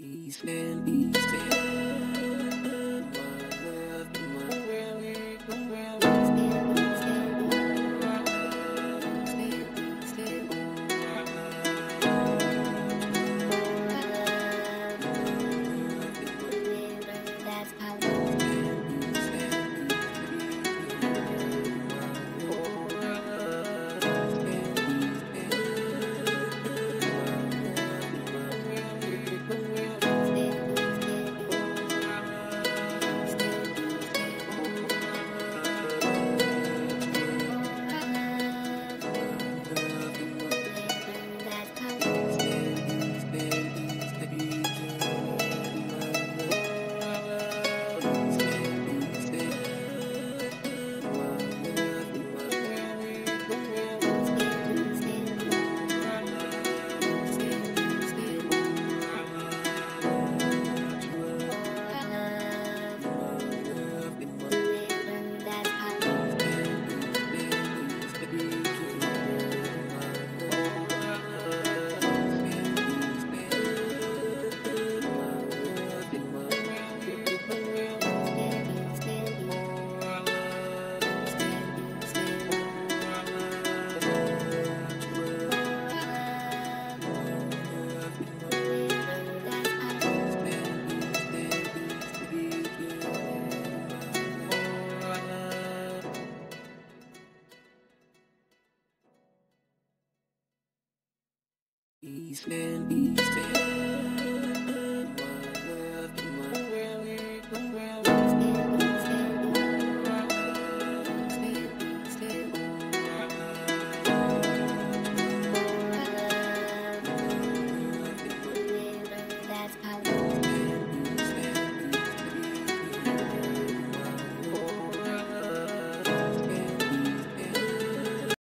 Eastman, Eastman. Eastman, Eastman.